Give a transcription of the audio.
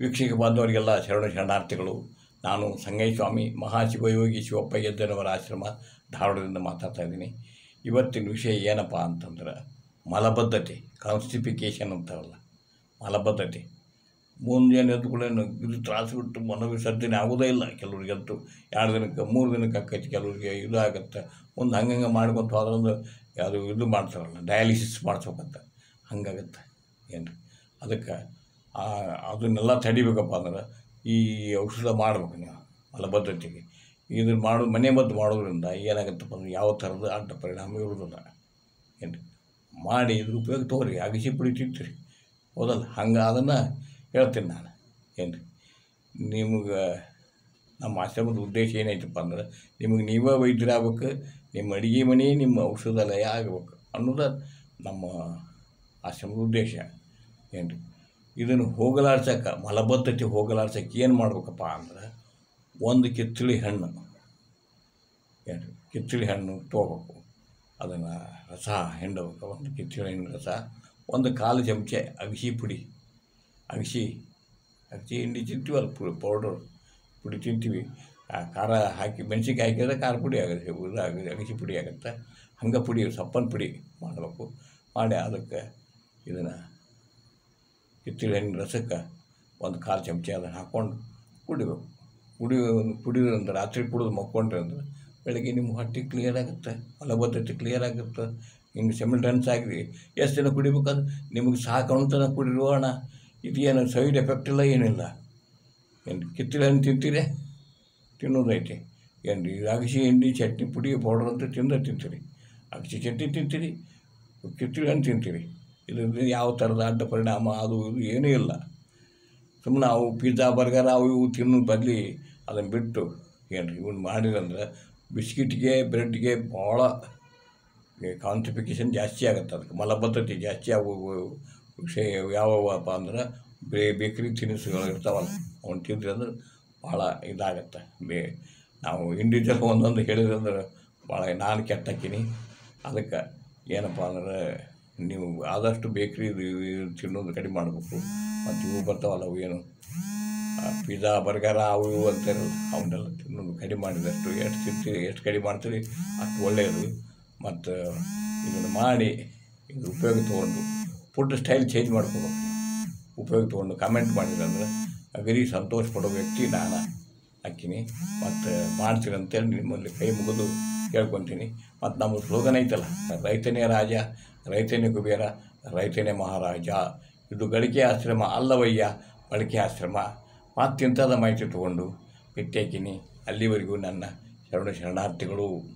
ವೀಕ್ಷಕ ಬಂದವರಿಗೆಲ್ಲ ಶರಣ ಶರಣಾರ್ಥಿಗಳು. ನಾನು ಸಂಗಯ್ಯಸ್ವಾಮಿ ಮಹಾಶಿವಯೋಗಿ ಶಿವಪ್ಪ ಗೆದ್ದನವರ ಆಶ್ರಮ ಧಾರವಾಡದಿಂದ ಮಾತಾಡ್ತಾ ಇದ್ದೀನಿ. ಇವತ್ತಿನ ವಿಷಯ ಏನಪ್ಪ ಅಂತಂದ್ರೆ, ಮಲಬದ್ಧತೆ ಕಾನ್ಸ್ಟಿಫಿಕೇಷನ್ ಅಂತಾರಲ್ಲ ಮಲಬದ್ಧತೆ. ಮುಂಜಾನೆ ಎದ್ದು ಕೂಡ ಇದು ತ್ರಾಸು ಬಿಟ್ಟು ಮನೋವಿಸರ್ಜನೆ ಆಗೋದೇ ಇಲ್ಲ. ಕೆಲವ್ರಿಗಂತೂ ಎರಡು ದಿನಕ್ಕೆ, ಮೂರು ದಿನಕ್ಕೆ ಆಕೈತಿ ಕೆಲವ್ರಿಗೆ ಇದು ಆಗುತ್ತೆ ಒಂದು ಹಂಗಂಗೆ ಮಾಡ್ಕೊತ ಅದರೊಂದು ಯಾವುದು ಇದು ಮಾಡ್ತಾರಲ್ಲ ಡಯಾಲಿಸಿಸ್ ಮಾಡಿಸ್ಬೇಕಂತ. ಹಂಗಾಗತ್ತೆ. ಏನು ಅದಕ್ಕೆ ಅದನ್ನೆಲ್ಲ ತಡಿಬೇಕಪ್ಪ ಅಂದ್ರೆ ಈ ಔಷಧ ಮಾಡ್ಬೇಕು ನೀವು ಮಲಬದ್ಧತೆಗೆ ಇದನ್ನು ಮಾಡೋದು ಮನೆ ಮದ್ದು ಮಾಡೋದ್ರಿಂದ ಏನಾಗುತ್ತಪ್ಪ ಅಂದ್ರೆ ಯಾವ ಥರದ ಅಡ್ಡ ಪರಿಣಾಮ ಇರೋದಿಲ್ಲ ಏನು ಮಾಡಿ ಇದ್ರ ಉಪಯೋಗ ತೊಗೊರಿ, ಅಗಸಿ ಪುಡಿ ತಿಂತೀರಿ. ಹೌದಲ್ಲ? ಹಂಗೆ ಅದನ್ನು ಹೇಳ್ತೀನಿ ನಾನು. ಏನು ನಿಮ್ಗೆ, ನಮ್ಮ ಆಶ್ರಮದ ಉದ್ದೇಶ ಏನೈತಪ್ಪ ಅಂದ್ರೆ ನಿಮಗೆ ನೀವೇ ವೈದ್ಯರಾಗಬೇಕು, ನಿಮ್ಮ ಅಡುಗೆ ಮನೆ, ನಿಮ್ಮ ಔಷಧಾಲಯ ಆಗಬೇಕು ಅನ್ನೋದು ನಮ್ಮ ಆಶ್ರಮದ ಉದ್ದೇಶ. ಏನು ಇದನ್ನು ಹೋಗಲಾಡ್ಸಕ್ಕೆ ಮಲಬದ್ಧತೆ ಹೋಗಲಾಡ್ಸಕ್ಕೆ ಏನು ಮಾಡ್ಬೇಕಪ್ಪ ಅಂದ್ರೆ ಒಂದು ಕಿತ್ತಳಿ ಹಣ್ಣು. ಏನು ಕಿತ್ತಳಿ ಹಣ್ಣು ತೊಗೋಬೇಕು. ಅದನ್ನು ರಸ, ಹಿಂಡಬೇಕು. ಒಂದು ಕಿತ್ತಳಿ ಹಣ್ಣು ರಸ, ಒಂದು ಕಾಲು ಚಮಚೆ ಅಗಸಿ ಪುಡಿ. ಅಗಸಿ ಅಗಸಿ ಹಿಂಡಿ ತಿಂತೀವಲ್ಲ ಪುಡಿ ಪೌಡರ್. ಪುಡಿ ತಿಂತೀವಿ. ಆ ಖಾರ ಹಾಕಿ, ಮೆಣಸಿನ್ಕಾಯಿ ಹಾಕಿದ್ರೆ ಖಾರ ಪುಡಿ ಆಗುತ್ತೆ ಆಗುತ್ತೆ, ಅಗಸಿ ಪುಡಿ ಆಗುತ್ತೆ. ಹಂಗೆ ಪುಡಿ, ಸಪ್ಪನ ಪುಡಿ ಮಾಡಬೇಕು. ಮಾಡಿ ಅದಕ್ಕೆ ಇದನ್ನು ಕಿತ್ತಳೆ ಹಣ್ಣಿನ ರಸಕ್ಕೆ ಒಂದು ಕಾಲು ಚಮಚ ಅದನ್ನು ಹಾಕ್ಕೊಂಡು ಕುಡಿಬೇಕು. ಕುಡಿ ಕುಡಿಯೋದ್ರಿಂದ ರಾತ್ರಿ ಕುಡಿದು ಮಕ್ಕೊಂಡ್ರೆ ಅಂದ್ರೆ ಬೆಳಗ್ಗೆ ನಿಮ್ಮ ಹೊಟ್ಟೆ ಕ್ಲಿಯರ್ ಆಗುತ್ತೆ ಫಲಭದ್ರತೆ ಕ್ಲಿಯರ್ ಆಗುತ್ತೆ. ಹಿಂಗೆ ಸಿಮಿಲ್ಟನ್ಸ್ ಆಗಿದೆ ಎಷ್ಟು ದಿನ ಕುಡಿಬೇಕಂದ್ರೆ ನಿಮಗೆ ಸಾಕು ಕುಡಿರೋಣ ಇದೇನು ಸೈಡ್ ಎಫೆಕ್ಟ್ ಇಲ್ಲ, ಏನಿಲ್ಲ. ಏನು ಕಿತ್ತಳೆ ಹಣ್ಣು ತಿಂತೀರಿ? ತಿನ್ನೋದೈತಿ. ಏನು ಅಗಸಿ ಹಿಂಡಿ ಚಟ್ನಿ, ಪುಡಿ ಪೌಡ್ರ್ ಅಂತ ತಿಂದ ತಿಂತೀರಿ. ಅಗಸಿ ಚಟ್ನಿ ತಿಂತೀರಿ ಕಿತ್ತಳೆ ಹಣ್ಣು ತಿಂತೀರಿ. ಇದರಿಂದ ಯಾವ ಥರದ ಅಡ್ಡ ಪರಿಣಾಮ ಅದು ಇದು ಏನೂ ಇಲ್ಲ. ಸುಮ್ಮನೆ ನಾವು ಪಿಜ್ಜಾ ಬರ್ಗರ್ ಅವು ಇವು ತಿನ್ನೋ ಬದಲಿ ಅದನ್ನು ಬಿಟ್ಟು ಏನು ಇವ್ನು ಮಾಡಿದಂದ್ರೆ ಬಿಸ್ಕಿಟ್ಗೆ, ಬ್ರೆಡ್ಗೆ ಭಾಳ ಕಾನ್ಸಿಫಿಕೇಶನ್ ಜಾಸ್ತಿ ಆಗುತ್ತೆ ಅದಕ್ಕೆ. ಮಲಬದ್ಧತೆ ಜಾಸ್ತಿ ಆಗುವ ವಿಷಯ ಯಾವಪ್ಪ ಅಂದ್ರೆ ಬೇ, ಬೇಕರಿ ತಿನಿಸುಗಳು ಇರ್ತಾವಲ್ಲ, ಅವ್ನು ತಿಂದ್ರೆ ಅಂದ್ರೆ ಭಾಳ ಇದಾಗತ್ತೆ. ಬೇ, ನಾವು ಇಂಡಿವಿಜುವಲ್ ಒಂದೊಂದು ಹೇಳಿದ್ರೆ ಭಾಳ ನಾನು ಕೆಟ್ಟಾಕಿನಿ ಅದಕ್ಕೆ ಏನಪ್ಪ ಅಂದ್ರೆ ನೀವು ಆದಷ್ಟು ಬೇಕ್ರಿ ತಿನ್ನೋದು ಕಡಿಮೆ ಮಾಡಬೇಕು. ಮತ್ತು ಇವು ಬರ್ತಾವಲ್ಲ, ಅವು ಏನು? ಪಿಜ್ಜಾ, ಬರ್ಗರ, ಅವು ಇವು ಅಂತಾರೆ ಅವನ್ನೆಲ್ಲ ತಿನ್ನೋದು ಕಡಿಮೆ ಮಾಡಿದಷ್ಟು ಎಷ್ಟು ತಿಂತೀರಿ, ಎಷ್ಟು ಕಡಿಮೆ ಮಾಡ್ತೀರಿ, ಅಷ್ಟು ಒಳ್ಳೆಯದು ಮತ್ತು, ಇದನ್ನು ಮಾಡಿ, ಇದು ಉಪಯೋಗ ತೊಗೊಂಡು ಫುಡ್ ಸ್ಟೈಲ್ ಚೇಂಜ್ ಮಾಡ್ಕೋಬೇಕು. ಉಪಯೋಗ ತೊಗೊಂಡು ಕಮೆಂಟ್ ಅಂದ್ರೆ ಅಗರಿ ಸಂತೋಷ ಪಡೋ ವ್ಯಕ್ತಿ ನಾನು ಹಾಕಿನಿ ಮತ್ತು ಮಾಡ್ತೀರಂತೇಳಿ ನಿಮ್ಮಲ್ಲಿ ಕೈ ಮುಗಿದು ಕೇಳ್ಕೊತೀನಿ. ಮತ್ತು ನಮ್ಮ ಸ್ಲೋಗನ್ ಐತಲ್ಲ, ರೈತನೇ ರಾಜ, ರೈತನೇ ಕುಬೇರ, ರೈತನೇ ಮಹಾರಾಜ. ಇದು ಗಳಿಕೆ ಆಶ್ರಮ ಅಲ್ಲವಯ್ಯ ಬಳಕೆ ಆಶ್ರಮ. ಮತ್ತಿಂಥದ ಮಾಹಿತಿ ತೊಗೊಂಡು ಬಿಟ್ಟೇಕಿನಿ. ಅಲ್ಲಿವರೆಗೂ ನನ್ನ ಶರಣ ಶರಣಾರ್ಥಿಗಳು.